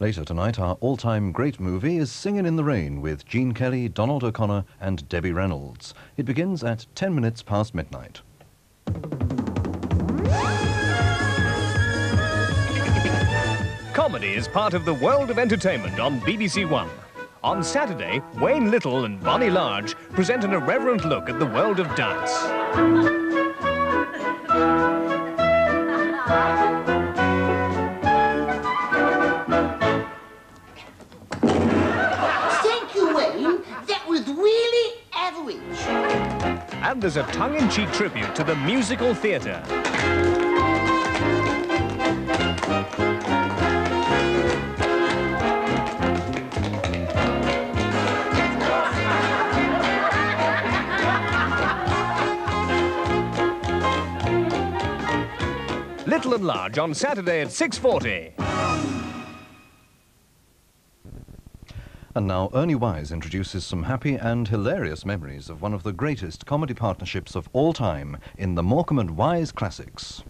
Later tonight, our all-time great movie is Singin' in the Rain with Gene Kelly, Donald O'Connor and Debbie Reynolds. It begins at 10 minutes past midnight. Comedy is part of the world of entertainment on BBC One. On Saturday, Wayne Little and Bonnie Large present an irreverent look at the world of dance. And there's a tongue-in-cheek tribute to the musical theatre. Little and Large on Saturday at 6.40. And now Ernie Wise introduces some happy and hilarious memories of one of the greatest comedy partnerships of all time in the Morecambe and Wise Classics.